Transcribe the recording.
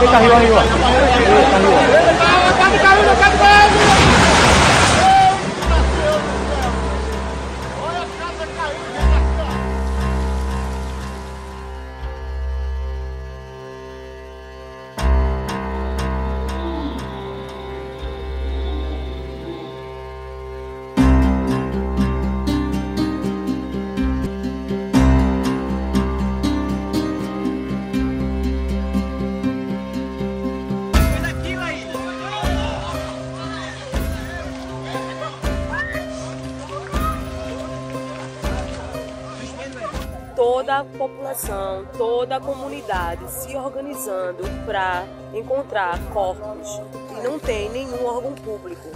你加油啊！加油！Toda a população, toda a comunidade se organizando para encontrar corpos e não tem nenhum órgão público